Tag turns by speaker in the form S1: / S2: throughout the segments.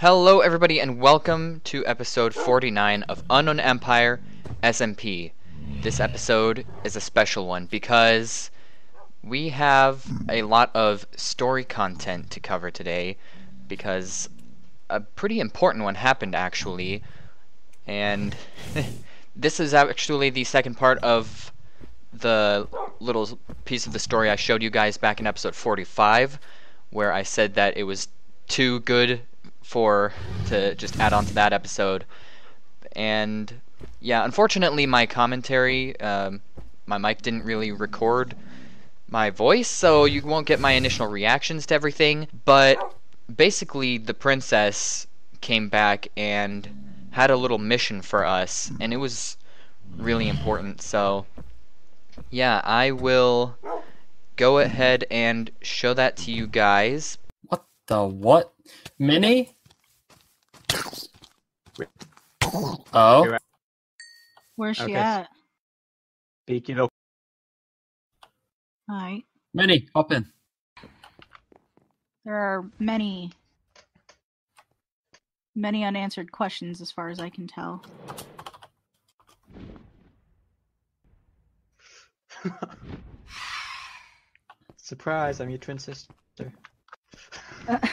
S1: Hello, everybody, and welcome to episode 49 of Unknown Empire SMP. This episode is a special one because we have a lot of story content to cover today because a pretty important one happened actually, and this is actually the second part of the little piece of the story I showed you guys back in episode 45 where I said that it was too good for to just add on to that episode. And yeah, unfortunately, my commentary, um, my mic didn't really record my voice, so you won't get my initial reactions to everything. But basically, the princess came back and had a little mission for us, and it was really important. So yeah, I will go ahead and show that to you guys.
S2: What the what? Mini? Oh,
S3: Where's she
S4: Okay.
S3: at?
S4: Speaking of,
S3: Alright.
S2: Many, hop in.
S3: There are many, many unanswered questions as far as I can tell.
S4: surprise, I'm your twin sister.
S3: Uh,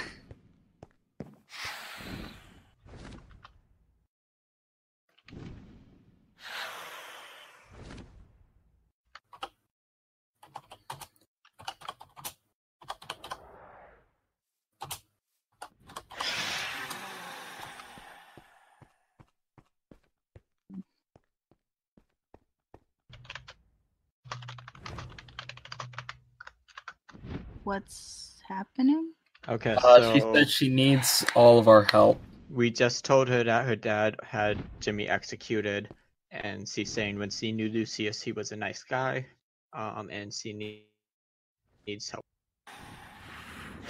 S3: What's happening?
S4: Okay,
S2: Uh, she said she needs all of our help.
S4: we just told her that her dad had Jimmy executed, and she's saying when she knew Lucius, he was a nice guy, um, and she need, needs help.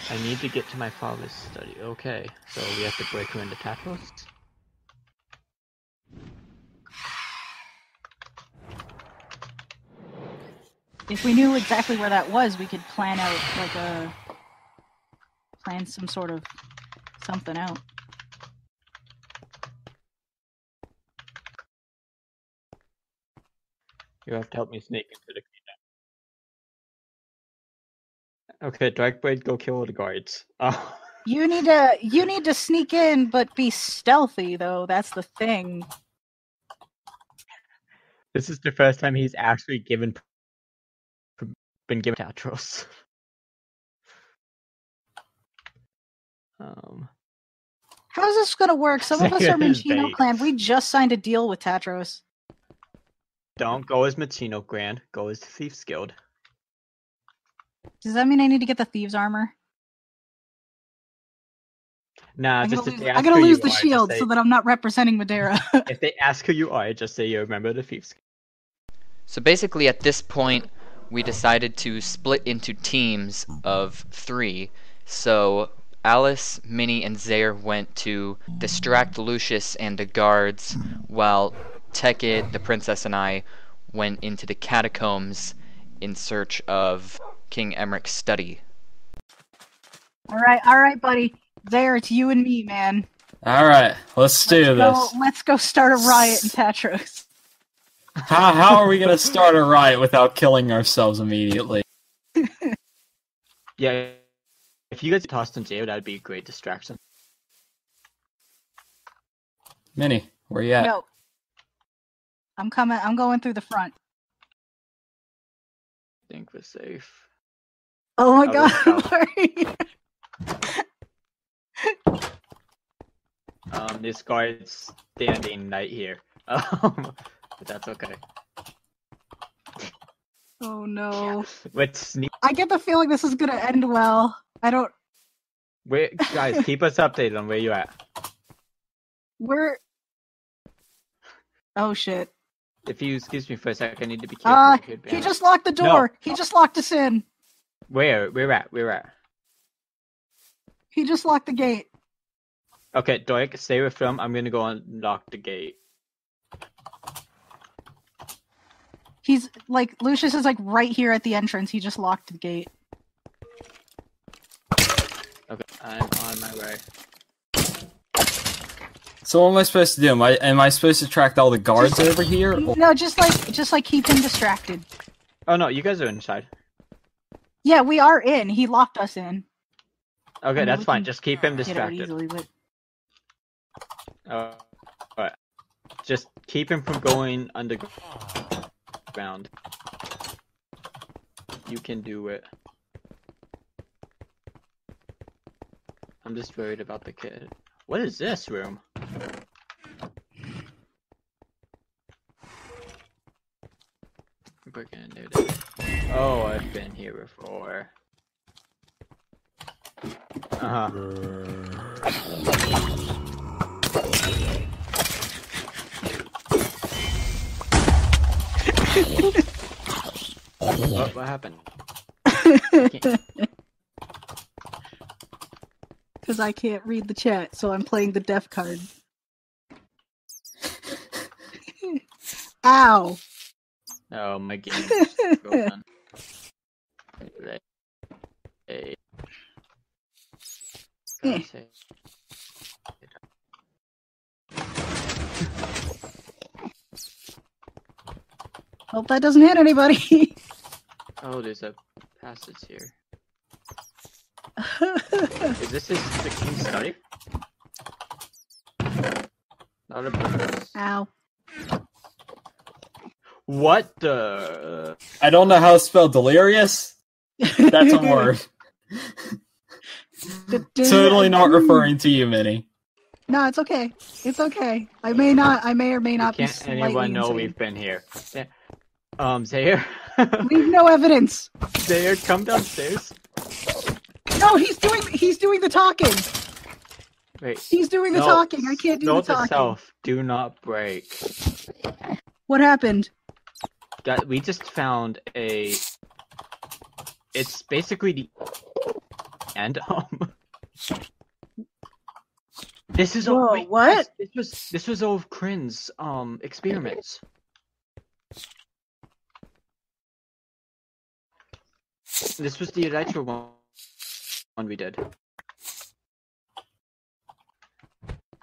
S4: I need to get to my father's study. Okay, so we have to break her into Tatros.
S3: If we knew exactly where that was, we could plan out like a plan some sort of something out.
S4: You have to help me sneak into the kingdom. Okay, Darkblade, go kill the guards. Oh.
S3: You need to you need to sneak in, but be stealthy though. That's the thing.
S4: This is the first time he's actually given been given Tatros. um,
S3: How's this gonna work? Some of us are
S4: This is
S3: Minchino
S4: bait.
S3: clan. We just signed a deal with Tatros.
S4: don't go as Machino Grand. Go as Thieves Guild.
S3: Does that mean I need to get the thieves armor?
S4: Nah,
S3: I'm
S4: just
S3: gonna lose, I'm gonna lose the
S4: are,
S3: shield
S4: say-
S3: so that I'm not representing Madeira.
S4: if they ask who you are, just say you're a member of the Thieves Guild.
S1: So basically, at this point, we decided to split into teams of three. So Alice, Minnie, and Zaire went to distract Lucius and the guards, while Tekkit, the princess, and I went into the catacombs in search of King Emerick's study.
S3: all right, all right, buddy. There, it's you and me, man.
S2: All right, let's do
S3: Go,
S2: this.
S3: let's go start a riot in Tatros.
S2: How, how are we gonna start a riot without killing ourselves immediately?
S4: Yeah, if you guys get tossed in jail, that'd be a great distraction.
S2: Minnie, where you at?
S3: No. I'm coming. I'm going through the front.
S4: I think we're safe.
S3: Oh my
S4: I
S3: god.
S4: will
S3: where are you?
S4: Um, this guard's standing right here. Um, but that's okay.
S3: oh no.
S4: Let's sneak.
S3: I get the feeling this is gonna end well. I don't.
S4: Wait, guys, keep us updated on where you're at.
S3: We're. Oh shit.
S4: If you excuse me for a sec, I need to be careful.
S3: Uh, he
S4: man.
S3: just locked the
S4: No.
S3: door. He just locked us in.
S4: Where? Where at? Where at?
S3: He just locked the gate.
S4: Okay, Doik, stay with him. I'm gonna go and lock the gate.
S3: He's like Lucius is like right here at the entrance. He just locked the gate.
S4: Okay, I'm on my way.
S2: So what am I supposed to do? Am I am I supposed to attract all the guards over here? Or-
S3: No, just like just like keep him distracted.
S4: Oh no, you guys are inside.
S3: Yeah, we are in. He locked us in.
S4: Okay,
S3: mean,
S4: that's fine. Just keep him distracted.
S3: easily, but
S4: Uh, alright. Just keep him from going underground. You can do it. I'm just worried about the kid. What is this room? Breaking into this. Oh, I've been here before. Uh huh. What, what happened?
S3: because I can't read the chat, so I'm playing the deaf card. Ow!
S4: Oh, my game is broken. Play- play.
S3: Eh. Hope that doesn't hit anybody.
S4: Oh, there's a passage here. Is this his, the king's study? Not a bonus.
S3: Ow.
S4: What the?
S2: I don't know how to spell delirious. That's a word. totally not referring to you, Minnie.
S3: No, it's okay. It's okay. I may not. I may or may not be
S4: Can't
S3: slightly
S4: anyone know
S3: insane.
S4: we've been here? Yeah. Um, Zaire?
S3: Leave no evidence.
S4: Zaire, come downstairs.
S3: No, he's doing. He's doing the talking.
S4: Wait.
S3: He's doing the
S4: No,
S3: talking. I can't do the talking.
S4: self, do not break.
S3: What happened?
S4: Got, we just found a. It's basically the end. Um, this is
S3: Whoa,
S4: wait,
S3: what?
S4: This, this was this was all of Kryn's um experiments. This was the Elytra one, one we did.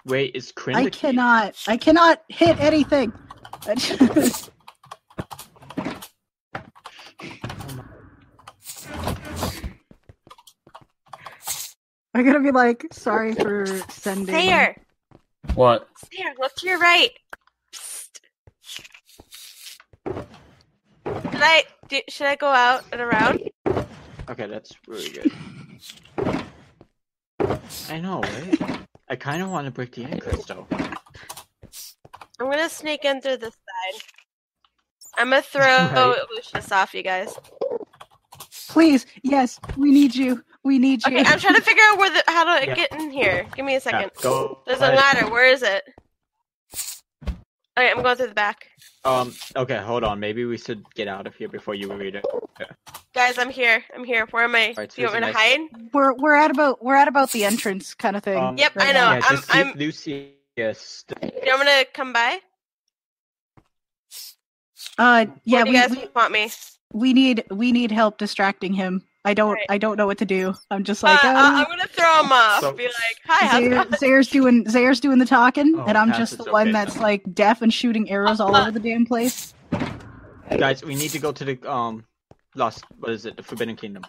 S4: Wait, is Kryn
S3: I
S4: the key?
S3: cannot. I cannot hit anything. I'm gonna be like, sorry for sending.
S5: Sayer,
S2: What?
S5: Sayer, look to your right. Psst. Should I do, should I go out and around?
S4: Okay, that's really good. I know, right? I kind of want to break the end crystal.
S5: I'm gonna sneak in through this side. I'm gonna throw
S4: Right.
S5: Lucius off, you guys.
S3: Please, yes, we need you. We need you.
S5: Okay, I'm trying to figure out where the how to
S4: Yeah.
S5: get in here. Give me a
S4: Yeah,
S5: second.
S4: go.
S5: There's a ladder. Where is it? Okay, I'm going through the back.
S4: Um. Okay, hold on. Maybe we should get out of here before you read it.
S5: Guys, I'm here. I'm here. Where am I?
S4: Alright, so
S5: Do you want me to
S4: there's
S5: hide?
S3: We're we're at about we're at about the entrance kind of thing.
S4: Um,
S5: Yep,
S3: right
S5: I know.
S4: Yeah,
S5: I'm-
S4: just keep
S5: I'm-
S4: Lucius.
S5: Do you want me to come by?
S3: Uh, yeah,
S5: Where do
S3: we,
S5: you guys
S3: we
S5: want me?
S3: we need we need help distracting him. I don't
S5: Alright.
S3: I don't know what to do. I'm just
S5: Uh,
S3: like,
S5: I-
S3: uh,
S5: I'm gonna throw him off.
S4: So-
S5: Be like, "Hi, how's
S3: Zaire. Zaire's doing Zaire's doing the talking,
S4: Oh,
S3: and I'm just
S4: is
S3: the one
S4: okay
S3: that's
S4: then.
S3: like deaf and shooting arrows all over the damn place.
S4: Guys, we need to go to the um, lost. What is it? The Forbidden Kingdom.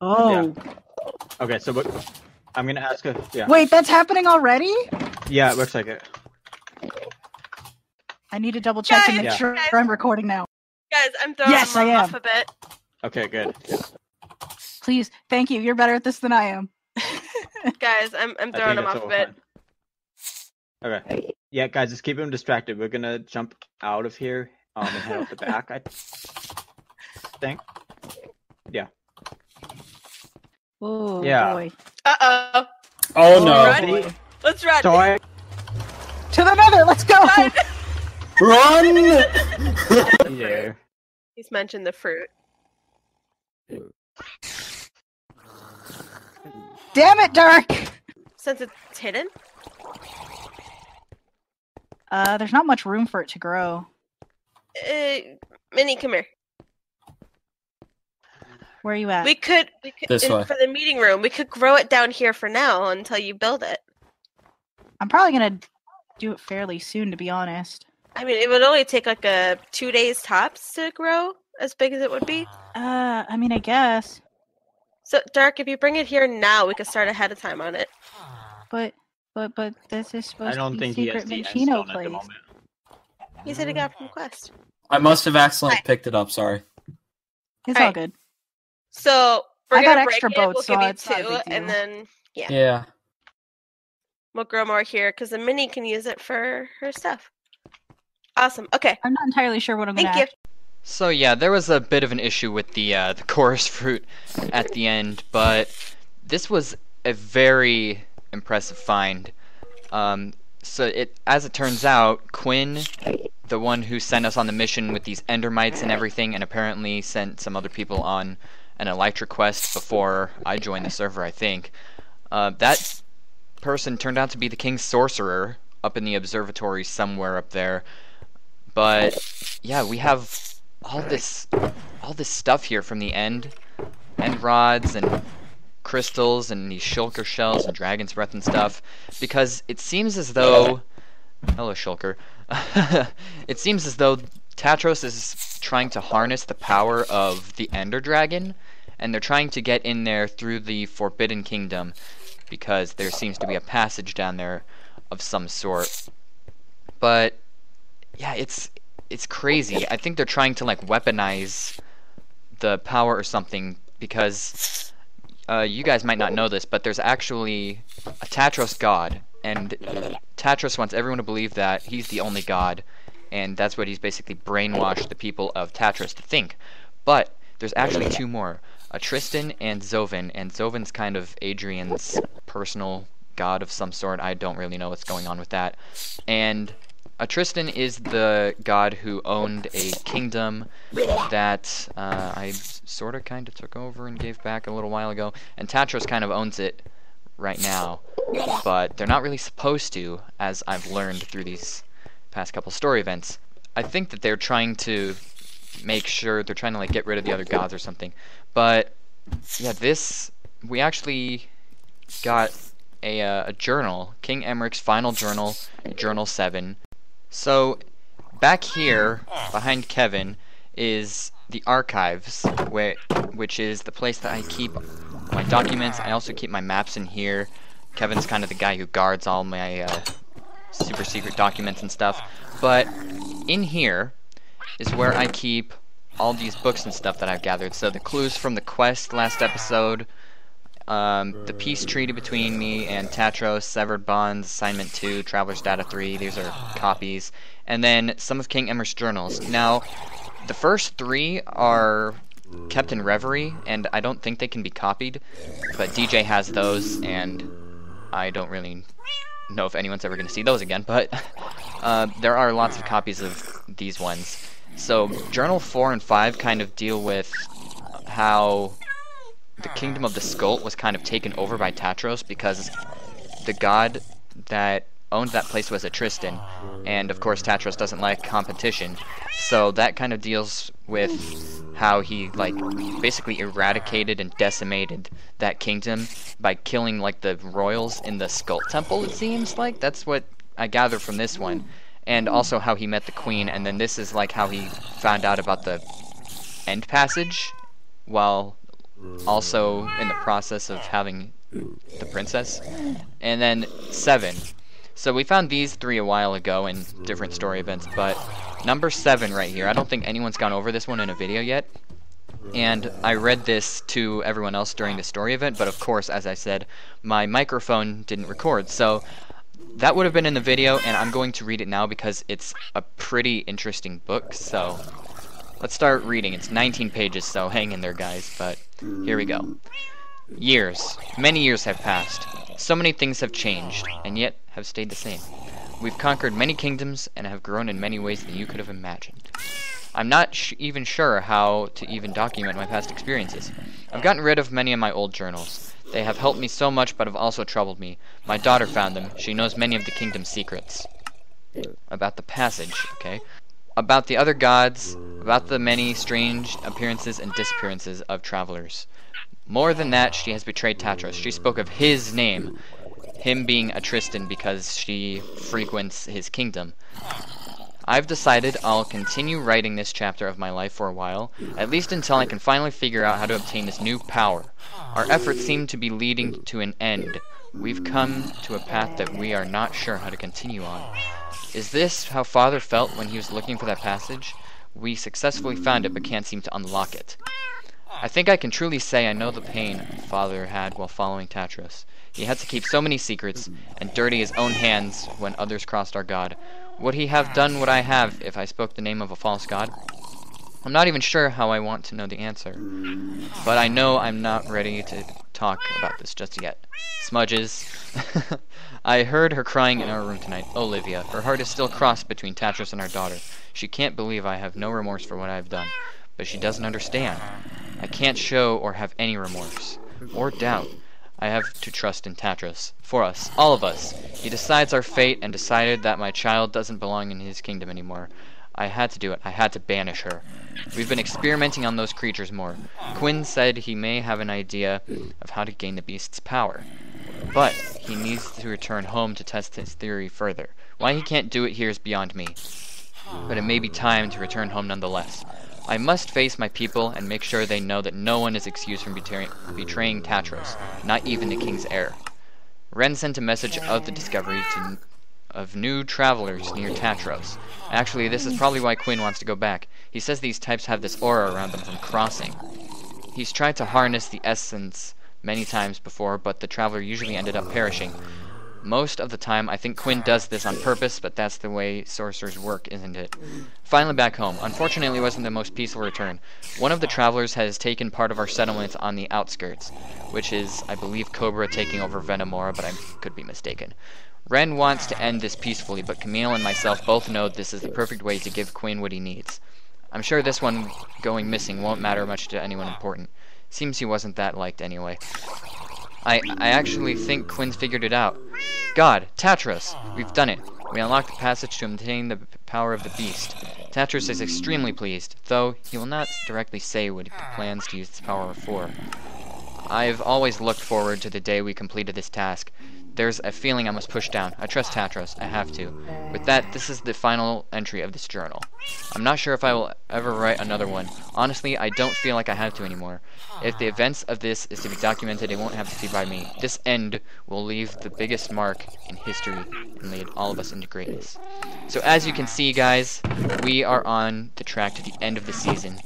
S3: Oh,
S4: Okay, so what? I'm gonna ask her. Yeah.
S3: wait, that's happening already?
S4: Yeah, it looks like it.
S3: I need to double check and make
S4: Yeah.
S3: sure
S5: guys.
S3: I'm recording now.
S5: Guys, I'm throwing
S3: Yes,
S5: him
S3: I
S5: off
S3: am.
S5: a bit.
S4: Okay, good.
S3: Please, thank you. You're better at this than I am.
S5: Guys, I'm I'm throwing
S4: them
S5: off a bit.
S4: fine. Okay. Yeah, guys, just keep them distracted. We're gonna jump out of here um, and head out the back. I think. Yeah.
S3: Oh
S4: Yeah.
S3: boy.
S5: Uh oh.
S2: Oh no!
S5: Run. Let's run.
S4: Sorry.
S3: To the nether, let's go!
S5: Run.
S2: Run!
S4: Yeah.
S5: He's mentioned the fruit.
S3: Damn it, Dark!
S5: Since it's hidden.
S3: Uh, there's not much room for it to grow.
S5: Uh, Minnie, come here.
S3: Where are you at?
S5: We could, we could
S2: This
S5: in-
S2: way.
S5: for the meeting room. We could grow it down here for now until you build it.
S3: I'm probably gonna do it fairly soon, to be honest.
S5: I mean, it would only take like a two days tops to grow as big as it would be.
S3: Uh, I mean, I guess,
S5: So, Dark, if you bring it here now, we could start ahead of time on it.
S3: but but but this is supposed
S4: I don't
S3: to be
S4: think he
S3: secret
S4: has the end
S3: Minchino
S4: at the
S3: place.
S4: moment.
S5: He said he got it from Quest.
S2: I must have accidentally
S5: Hi.
S2: picked it up. Sorry.
S3: It's all
S5: Alright.
S3: good.
S5: So we're
S3: I got
S5: gonna break
S3: extra
S5: it.
S3: boats,
S5: we'll
S3: so
S5: give you
S3: it's not a
S5: two, and then yeah,
S2: Yeah.
S5: we'll grow more here because the mini can use it for her stuff. Awesome. Okay.
S3: I'm not entirely sure what I'm
S5: Thank
S3: gonna.
S5: you.
S3: act-
S1: So yeah, there was a bit of an issue with the uh, the chorus fruit at the end, but this was a very impressive find. Um, so it, as it turns out, Quinn, the one who sent us on the mission with these Endermites and everything, and apparently sent some other people on an Elytra quest before I joined the server, I think. Uh, that person turned out to be the King's Sorcerer up in the observatory somewhere up there. But yeah, we have all this all this stuff here from the end end rods and crystals and these shulker shells and dragon's breath and stuff because it seems as though hello shulker. It seems as though Tatros is trying to harness the power of the ender dragon and they're trying to get in there through the forbidden kingdom because there seems to be a passage down there of some sort. But yeah it's it's crazy. I think they're trying to like weaponize the power or something because uh, you guys might not know this, but there's actually a Tatros god, and Tatros wants everyone to believe that he's the only god, and that's what he's basically brainwashed the people of Tatros to think. But there's actually two more, a Tristan and Zovin, and Zovin's kind of Adrian's personal god of some sort. I don't really know what's going on with that, and uh, Tristan is the god who owned a kingdom that uh, I sort of kind of took over and gave back a little while ago, and Tatros kind of owns it right now, but they're not really supposed to, as I've learned through these past couple story events. I think that they're trying to make sure they're trying to like get rid of the other gods or something, but yeah, this we actually got a, uh, a journal, King Emerick's final journal, Journal 7. So, back here, behind Kevin, is the archives, where, which is the place that I keep my documents. I also keep my maps in here. Kevin's kind of the guy who guards all my uh, super secret documents and stuff. But in here is where I keep all these books and stuff that I've gathered. So the clues from the quest last episode, um, the peace treaty between me and Tatros, Severed Bonds, Assignment 2, Traveler's Data 3, these are copies, and then some of King Emmer's journals. Now, the first three are kept in Reverie, and I don't think they can be copied, but DJ has those, and I don't really know if anyone's ever going to see those again, but uh, there are lots of copies of these ones. So, Journal 4 and 5 kind of deal with how the kingdom of the Skult was kind of taken over by Tatros because the god that owned that place was a Tristan, and of course Tatros doesn't like competition, so that kind of deals with how he like basically eradicated and decimated that kingdom by killing like the royals in the Skult Temple. It seems like. That's what I gather from this one, and also how he met the queen, and then this is like how he found out about the end passage while also in the process of having the princess. And then seven. So we found these three a while ago in different story events, but number seven right here, I don't think anyone's gone over this one in a video yet. And I read this to everyone else during the story event, but of course, as I said, my microphone didn't record. So that would have been in the video, and I'm going to read it now because it's a pretty interesting book. So let's start reading. It's 19 pages, so hang in there, guys. But here we go. Years, many years have passed. So many things have changed, and yet have stayed the same. We've conquered many kingdoms and have grown in many ways than you could have imagined. I'm not even sure how to even document my past experiences. I've gotten rid of many of my old journals. They have helped me so much, but have also troubled me. My daughter found them. She knows many of the kingdom's secrets. About the passage, okay? About the other gods, about the many strange appearances and disappearances of travelers. More than that, she has betrayed Tatros. She spoke of his name. him being a Tristan because she frequents his kingdom. I've decided I'll continue writing this chapter of my life for a while, at least until I can finally figure out how to obtain this new power. Our efforts seem to be leading to an end. We've come to a path that we are not sure how to continue on. Is this how Father felt when he was looking for that passage? We successfully found it but can't seem to unlock it. I think I can truly say I know the pain Father had while following Tatros. He had to keep so many secrets and dirty his own hands when others crossed our God. Would he have done what I have if I spoke the name of a false god? I'm not even sure how I want to know the answer. But I know I'm not ready to talk about this just yet. Smudges. I heard her crying in our room tonight. Olivia. Her heart is still crossed between Tatros and our daughter. She can't believe I have no remorse for what I have done. But she doesn't understand. I can't show or have any remorse. Or doubt. I have to trust in Tatros. For us. All of us. He decides our fate and decided that my child doesn't belong in his kingdom anymore. I had to do it. I had to banish her. We've been experimenting on those creatures more. Quinn said he may have an idea of how to gain the beast's power. But he needs to return home to test his theory further. Why he can't do it here is beyond me. But it may be time to return home nonetheless. I must face my people and make sure they know that no one is excused from betraying, Tatros, not even the king's heir. Ren sent a message of the discovery to, of new travelers near Tatros. Actually, this is probably why Quinn wants to go back. He says these types have this aura around them from crossing. He's tried to harness the essence many times before, but the traveler usually ended up perishing. Most of the time, I think Quinn does this on purpose, but that's the way sorcerers work, isn't it? Finally back home. Unfortunately, it wasn't the most peaceful return. One of the travelers has taken part of our settlement on the outskirts, which is, I believe, Cobra taking over Venamora, but I could be mistaken. Ren wants to end this peacefully, but Camille and myself both know this is the perfect way to give Quinn what he needs. I'm sure this one going missing won't matter much to anyone important. Seems he wasn't that liked anyway. I, I actually think Quinn's figured it out. God, Tatros! We've done it. We unlocked the passage to obtain the power of the beast. Tatros is extremely pleased, though he will not directly say what he plans to use this power for. I've always looked forward to the day we completed this task. There's a feeling I must push down. I trust Tatros. I have to. With that, this is the final entry of this journal. I'm not sure if I will ever write another one. Honestly, I don't feel like I have to anymore. If the events of this is to be documented, it won't have to be by me. This end will leave the biggest mark in history and lead all of us into greatness. So as you can see, guys, we are on the track to the end of the season.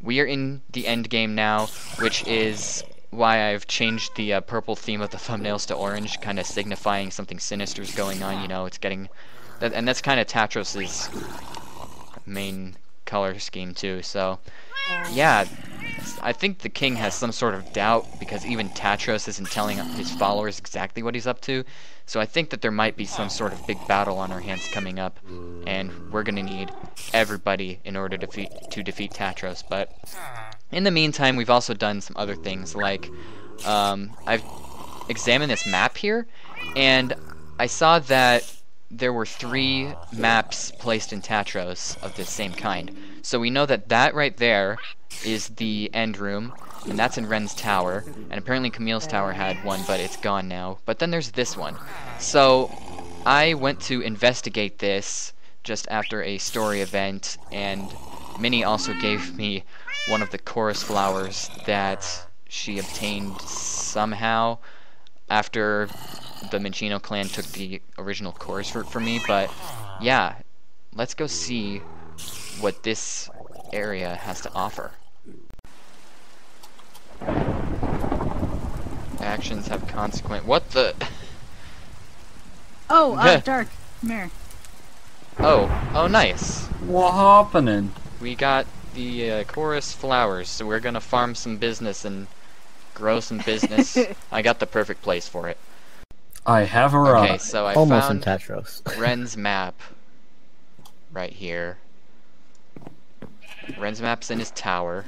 S1: We are in the end game now, which is why I've changed the uh, purple theme of the thumbnails to orange, kind of signifying something sinister is going on. You know, it's getting, that, and that's kind of Tatros's main color scheme too. So, yeah, I think the king has some sort of doubt because even Tatros isn't telling his followers exactly what he's up to. So I think that there might be some sort of big battle on our hands coming up, and we're gonna need everybody in order to defeat to defeat Tatros. But in the meantime, we've also done some other things like um, I've examined this map here, and I saw that there were three maps placed in Tatros of the same kind. So we know that that right there is the end room, and that's in Ren's tower. And apparently Camille's tower had one, but it's gone now. But then there's this one. So I went to investigate this just after a story event, and Minnie also gave me one of the chorus flowers that she obtained somehow after the Minchino clan took the original chorus for, for me. But yeah, let's go see what this area has to offer. Actions have consequence. What the?
S3: Oh, uh, Dark. Come here.
S1: Oh, oh, nice.
S2: What happening?
S1: We got the uh, chorus flowers, so we're gonna farm some business and grow some business. I got the perfect place for it.
S2: I have a
S1: Okay, so I
S6: Almost in
S1: found
S6: Tatros.
S1: Ren's map right here. Ren's map's in his tower.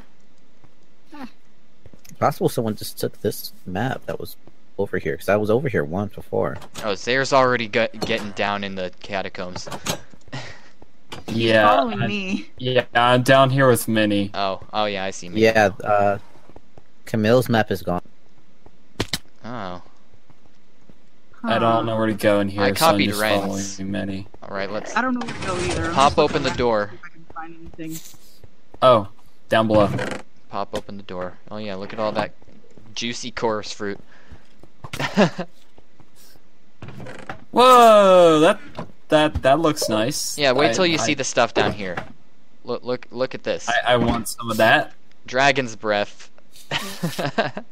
S6: Possible someone just took this map that was over here, because I was over here once before.
S1: Oh, Zare's already get, getting down in the catacombs.
S2: Yeah,
S3: Following
S2: I-
S3: me.
S2: yeah, I'm down here with Minnie.
S1: Oh, oh yeah, I see me.
S6: Yeah, uh, Camille's map is gone.
S1: Oh.
S2: I don't know where to go in here,
S1: I
S2: so I'm
S1: copied
S2: just
S1: Ren's.
S2: following many.
S1: All right, let's.
S3: I don't know where to go either. I'm
S1: Pop open the door.
S3: to see if I can find anything.
S2: Oh, down below.
S1: Pop open the door. Oh yeah, look at all that juicy chorus fruit.
S2: Whoa, that that that looks nice.
S1: yeah, wait
S2: I-
S1: till you
S2: I-
S1: see the stuff down here. Look, look, look at this.
S2: I, I want some of that.
S1: Dragon's breath.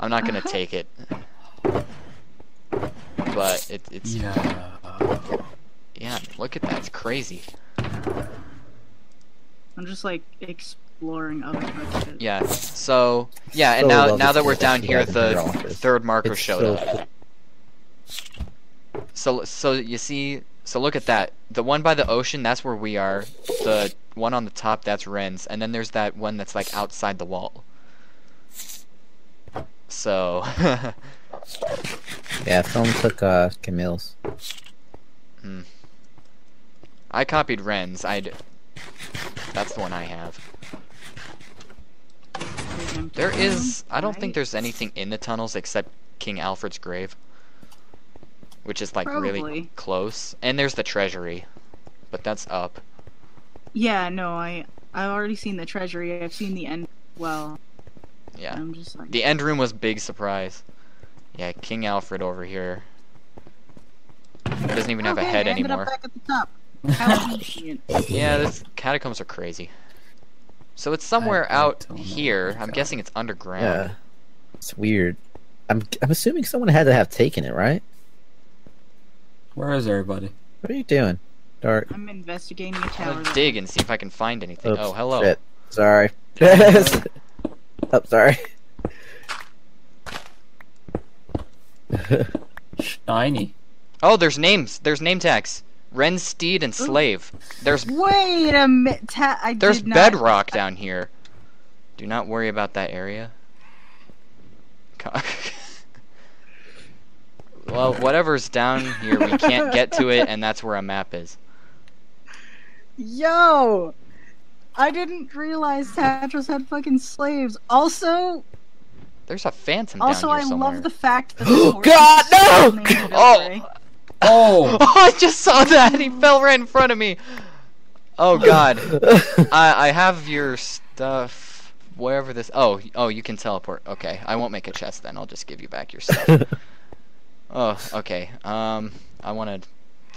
S1: I'm not gonna take it, but it, it's yeah.
S2: Yeah.
S1: Look at that, it's crazy.
S3: I'm just like exploring other parts of it.
S1: Yeah. So yeah, and
S6: So
S1: now now that we're down here, the third marker
S6: It's
S1: showed
S6: so
S1: up. So so you see, so look at that. The one by the ocean, that's where we are. The one on the top, that's Ren's, and then there's that one that's like outside the wall. So
S6: Yeah, someone took uh Camille's.
S1: I copied Ren's. I that's the one I have. There is I don't think there's anything in the tunnels except King Alfred's grave. Which is like really close. And there's the treasury. But that's up.
S3: Yeah, no, I I've already seen the treasury. I've seen the end. Well,
S1: Yeah.
S3: I'm just like
S1: The end room was big surprise. Yeah, King Alfred over here. He doesn't even have a
S3: Okay,
S1: head
S3: I ended
S1: anymore.
S3: Up back at the top.
S1: Yeah, this catacombs are crazy. So it's somewhere out here. I'm guessing it's underground.
S6: Yeah. It's weird. I'm I'm assuming someone had to have taken it, right?
S2: Where is everybody?
S6: What are you doing? Dark.
S3: I'm investigating the
S1: I'm gonna dig and see if I can find anything.
S6: Oops,
S1: oh, hello.
S6: Shit. Sorry. oh, sorry.
S2: Shiny.
S1: Oh, there's names. There's name tags. Ren, Steed, and Slave. There's
S3: Wait a minute. Ta- I
S1: there's
S3: did not-
S1: bedrock down here. Do not worry about that area. Co- well, whatever's down here, we can't get to it, and that's where a map is.
S3: Yo, I didn't realize Tatros had fucking slaves. Also,
S1: There's a phantom
S3: also,
S1: down
S3: I
S1: here somewhere.
S3: love the fact that.
S6: Oh,
S3: the
S6: God, no!
S3: horse is named
S1: Oh!
S2: Oh,
S1: Oh, I just saw that! He fell right in front of me! Oh god. I, I have your stuff. Wherever this. Oh, oh, you can teleport. Okay, I won't make a chest then. I'll just give you back your stuff. Oh, okay. Um, I want to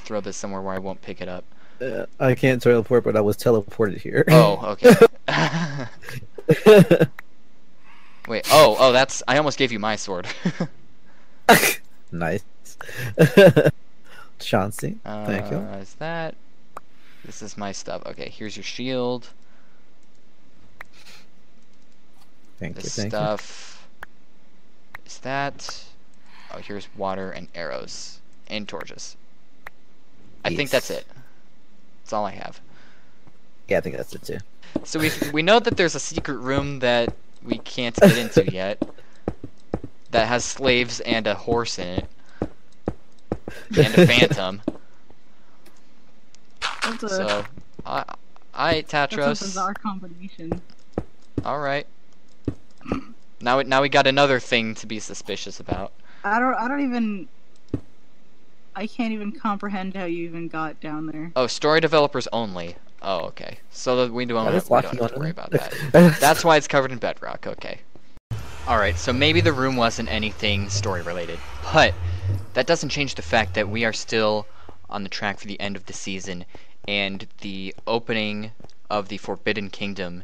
S1: throw this somewhere where I won't pick it up.
S6: Uh, I can't teleport, but I was teleported here.
S1: Oh, okay. Wait. Oh, oh, that's. I almost gave you my sword.
S6: nice. Chauncey,
S1: uh,
S6: thank you.
S1: Is that? This is my stuff. Okay, here's your shield.
S6: Thank you,
S1: This
S6: thank
S1: stuff. Is that? Oh, here's water and arrows and torches. I think that's it. That's all I have.
S6: Yeah, I think that's it too.
S1: So we we know that there's a secret room that we can't get into yet. That has slaves and a horse in it. And a phantom.
S3: That's a,
S1: So, I, I
S3: that's a
S1: Tatros.
S3: bizarre combination.
S1: All right. Now, now we got another thing to be suspicious about.
S3: I don't. I don't even. I can't even comprehend how you even got down there.
S1: Oh, story developers only. Oh, okay. So that we don't,
S6: That
S1: have,
S6: is
S1: we don't have to worry about that. That's why it's covered in bedrock. Okay. All right. So maybe the room wasn't anything story related, but that doesn't change the fact that we are still on the track for the end of the season, and the opening of the Forbidden Kingdom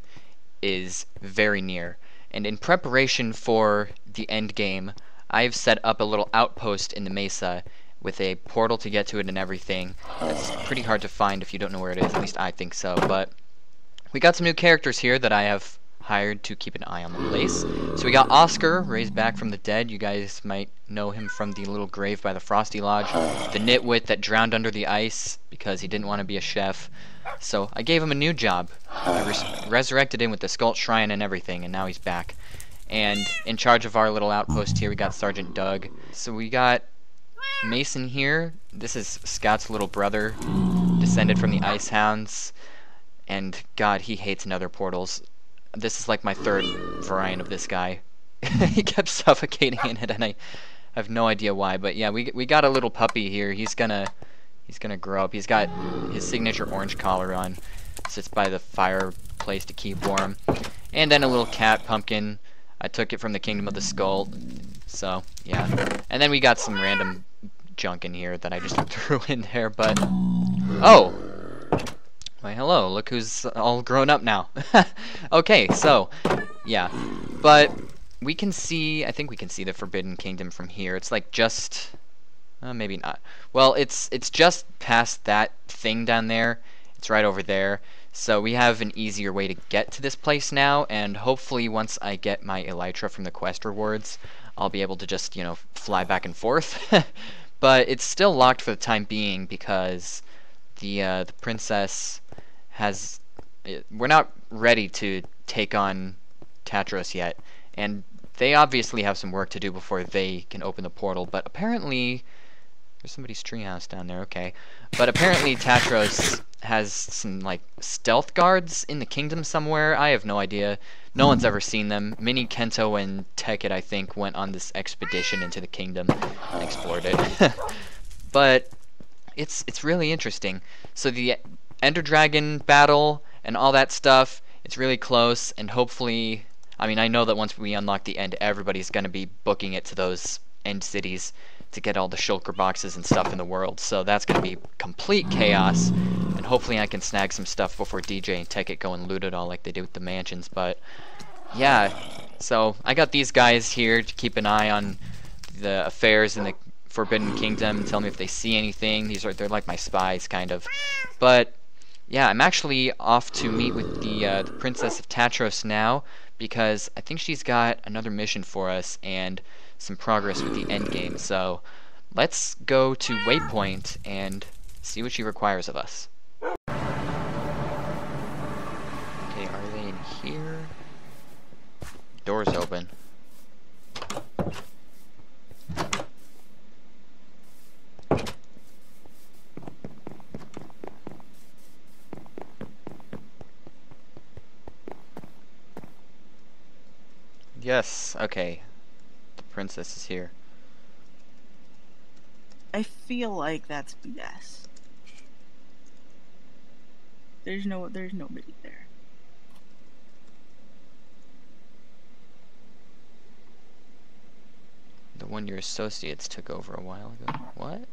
S1: is very near. And in preparation for the end game, I've set up a little outpost in the mesa with a portal to get to it and everything. It's pretty hard to find if you don't know where it is. At least I think so. But we got some new characters here that I have hired to keep an eye on the place. So we got Oscar, raised back from the dead. You guys might know him from the little grave by the Frosty Lodge. The nitwit that drowned under the ice because he didn't want to be a chef. So I gave him a new job. I res- resurrected him with the Sculpt Shrine and everything, and now he's back. And in charge of our little outpost here, we got Sergeant Doug. So we got Mason here. This is Scout's little brother, descended from the Ice Hounds. And God, he hates nether portals. This is like my third variant of this guy. he kept suffocating in it, and I, have no idea why, but yeah, we we got a little puppy here. He's gonna he's gonna grow up. He's got his signature orange collar on. Sits by the fireplace to keep warm, and then a little cat pumpkin. I took it from the Kingdom of the Skull. So yeah, and then we got some random junk in here that I just threw in there. But oh, why hello! Look who's all grown up now. okay, so yeah, but we can see, I think we can see the Forbidden Kingdom from here. It's like just, uh, maybe not. Well, it's it's just past that thing down there. It's right over there. So we have an easier way to get to this place now, and hopefully once I get my Elytra from the quest rewards, I'll be able to just, you know, fly back and forth. but it's still locked for the time being because the uh, the princess has. We're not ready to take on Tatros yet, and they obviously have some work to do before they can open the portal, but apparently there's somebody's treehouse down there, okay. But apparently Tatros has some like stealth guards in the kingdom somewhere. I have no idea. No one's hmm. ever seen them. Mini Kento and Tekkit, I think, went on this expedition into the kingdom and explored it. but it's it's really interesting. So the Ender Dragon battle and all that stuff, it's really close, and hopefully I mean, I know that once we unlock the end, everybody's going to be booking it to those end cities to get all the shulker boxes and stuff in the world. So that's going to be complete chaos. And hopefully I can snag some stuff before DJ and Tekkit go and loot it all like they do with the mansions. But yeah, so I got these guys here to keep an eye on the affairs in the Forbidden Kingdom and tell me if they see anything. These are they're like my spies kind of. But yeah, I'm actually off to meet with the, uh, the Princess of Tatros now because I think she's got another mission for us and some progress with the end game. So let's go to Waypoint and see what she requires of us. Okay, are they in here? Doors open. Yes, okay. Princess is here.
S7: I feel like that's BS. There's no there's nobody there.
S1: The one your associates took over a while ago. What?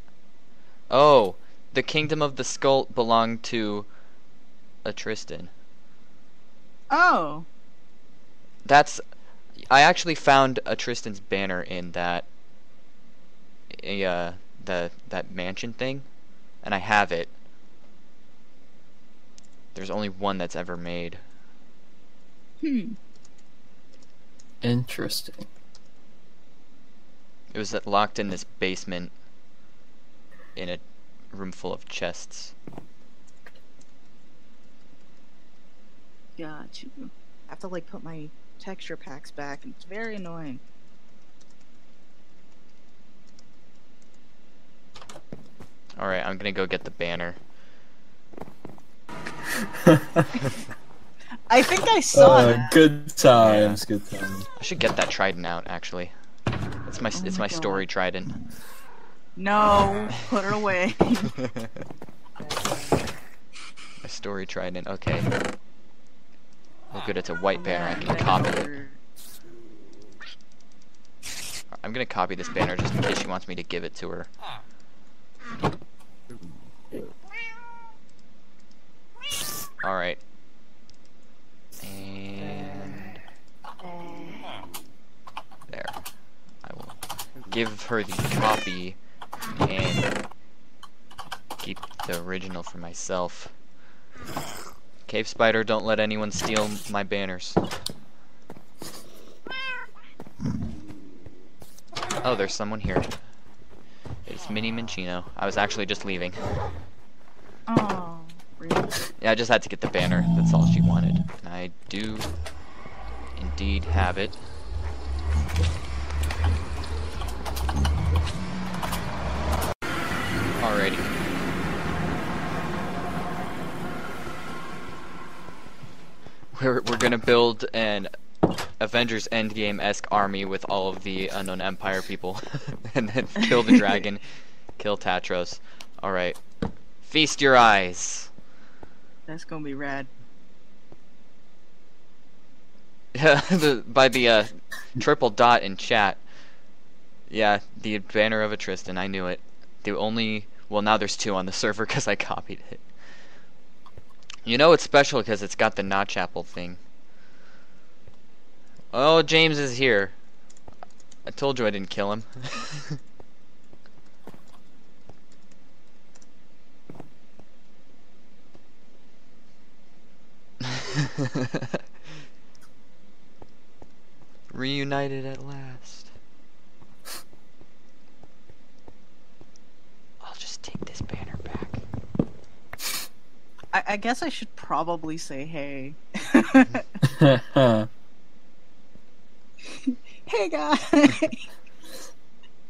S1: Oh, the kingdom of the skull belonged to a Tristan.
S7: Oh.
S1: That's I actually found a Tristan's banner in that a uh, the that mansion thing, and I have it. There's only one that's ever made.
S7: Hmm.
S2: Interesting.
S1: It was locked in this basement in a room full of chests.
S7: Got you. I have to like put my texture packs back, and it's very annoying.
S1: Alright, I'm gonna go get the banner.
S7: I think I saw
S2: Uh,
S7: that.
S2: good times, good times.
S1: I should get that trident out, actually. It's my
S7: Oh
S1: it's
S7: my
S1: my story trident.
S7: No, put her away.
S1: my story trident. Okay. Oh, good. It's a white banner. I can copy it. I'm gonna copy this banner just in case she wants me to give it to her. Alright. And... There. I will give her the copy and keep the original for myself. Cave Spider, don't let anyone steal my banners. Oh, there's someone here. It's Mini Minchino. I was actually just leaving.
S7: Oh, really?
S1: Yeah, I just had to get the banner. That's all she wanted. And I do indeed have it. Alrighty. We're, we're gonna build an Avengers Endgame esque army with all of the unknown Empire people, and then kill the dragon, kill Tatros. All right, feast your eyes.
S7: That's gonna be rad.
S1: the, by the uh, triple dot in chat. Yeah, the banner of a Tristan. I knew it. The only well now there's two on the server because I copied it. You know it's special because it's got the notch apple thing. Oh, James is here. I told you I didn't kill him. Reunited at last. I'll just take this banner.
S7: I, I guess I should probably say hey. hey guys.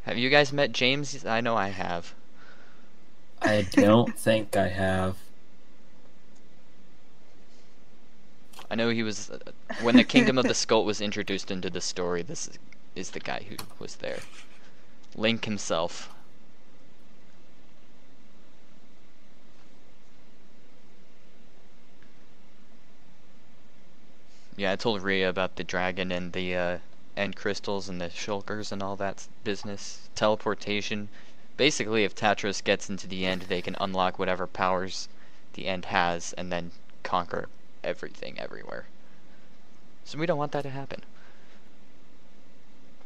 S1: Have you guys met James? I know I have.
S2: I don't think I have.
S1: I know he was uh, when the Kingdom of the Skull was introduced into the story. This is, is the guy who was there. Link himself. Yeah, I told Ryia about the dragon and the uh, end crystals and the shulkers and all that business. Teleportation. Basically, if Tatros gets into the end, they can unlock whatever powers the end has and then conquer everything everywhere. So we don't want that to happen.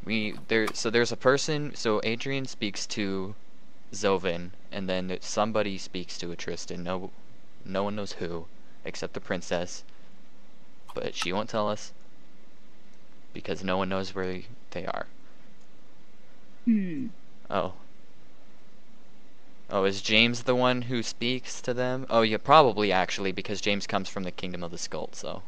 S1: We there so there's a person so Adrian speaks to Zovin and then somebody speaks to a Tristan. No no one knows who except the princess. But she won't tell us because no one knows where they are.
S7: hmm.
S1: Oh. Oh, is James the one who speaks to them? Oh, yeah, probably actually, because James comes from the Kingdom of the Skull, so.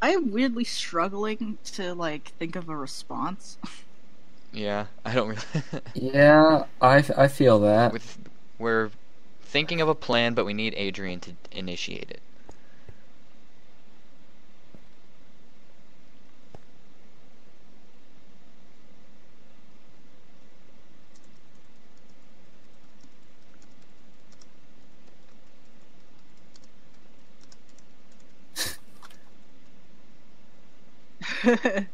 S7: I am weirdly struggling to like think of a response.
S1: Yeah, I don't really.
S2: Yeah, I, f- I feel that.
S1: With, we're thinking of a plan, but we need Adrian to initiate it.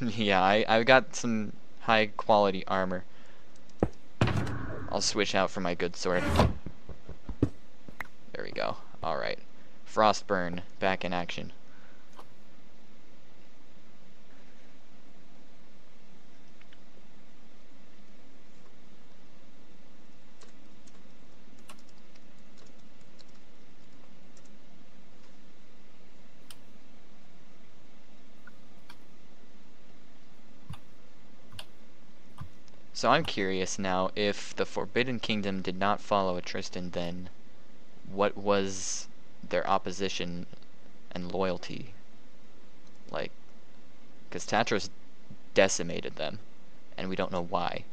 S1: yeah, I, I got some high quality armor. I'll switch out for my good sword. There we go. Alright. Frostburn, back in action. So I'm curious now, if the Forbidden Kingdom did not follow a Tristan, then what was their opposition and loyalty? Like, because Tatros decimated them, and we don't know why.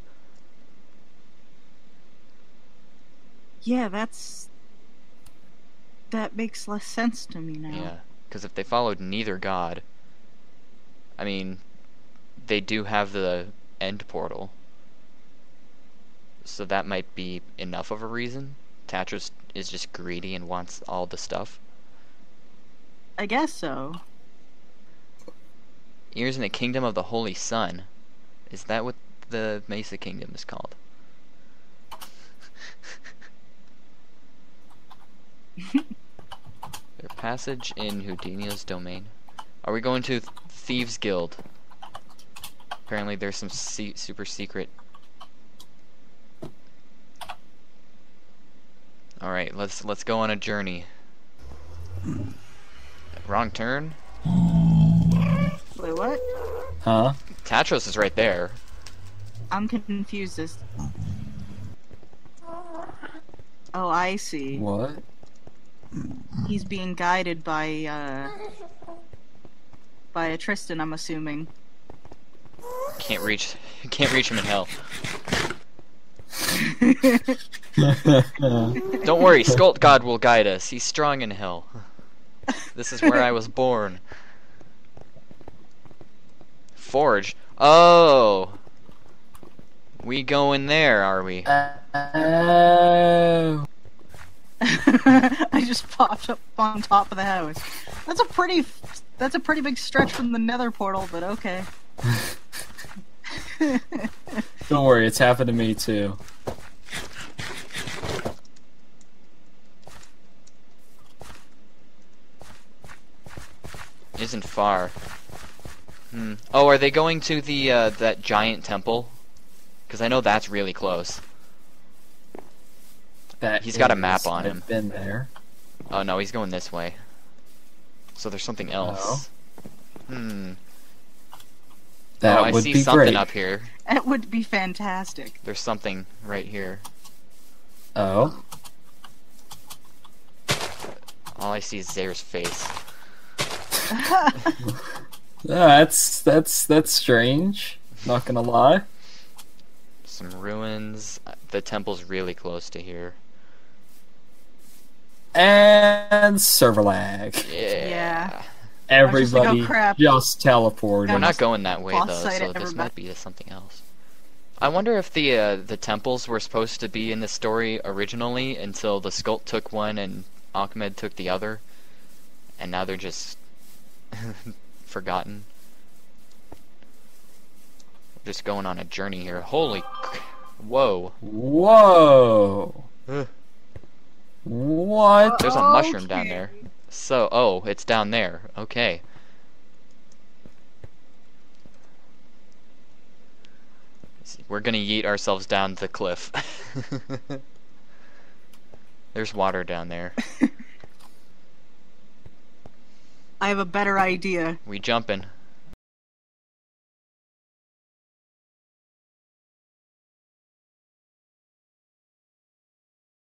S7: yeah, that's that makes less sense to me now.
S1: Yeah, because if they followed neither god, I mean, they do have the end portal, so that might be enough of a reason. Tatros is just greedy and wants all the stuff.
S7: I guess so.
S1: Ears in the Kingdom of the Holy Sun. Is that what the Mesa Kingdom is called? Their passage in Houdini's domain. Are we going to Thieves Guild? Apparently there's some se- super secret. Alright, let's let's go on a journey. Wrong turn?
S7: Wait, what?
S2: Huh?
S1: Tatros is right there.
S7: I'm confused as. Oh, I see.
S2: What?
S7: He's being guided by uh by a Tristan, I'm assuming.
S1: Can't reach can't reach him in hell. Don't worry, Skult God will guide us. He's strong in hell. This is where I was born. Forge. Oh. We go in there, are we?
S2: Oh.
S3: I just popped up on top of the house. That's a pretty. That's a pretty big stretch from the Nether portal, but okay.
S2: Don't worry, it's happened to me too.
S1: Isn't far. Hmm. Oh, are they going to the uh, that giant temple? Because I know that's really close.
S2: That
S1: He's got a map on him.
S2: Been there.
S1: Oh no, he's going this way. So there's something else. Hmm.
S2: That
S1: oh, I
S2: would
S1: see
S2: be
S1: something
S2: great.
S1: up here.
S3: It would be fantastic.
S1: There's something right here.
S2: Oh,
S1: All I see is Zare's face.
S2: yeah, that's that's that's strange. Not gonna lie.
S1: Some ruins. Uh, The temple's really close to here.
S2: And server lag.
S1: Yeah.
S3: Yeah.
S2: Everybody
S3: like, oh,
S2: just teleported.
S1: We're not going that way though, so
S3: ever
S1: this might be something else. I wonder if the uh, the temples were supposed to be in the story originally until the Skult took one and Ahmed took the other, and now they're just forgotten. Just going on a journey here. Holy, c- whoa!
S2: Whoa! What?
S1: There's a mushroom down there. So, oh, it's down there. Okay. We're gonna yeet ourselves down the cliff. There's water down there.
S3: I have a better idea.
S1: We jumping.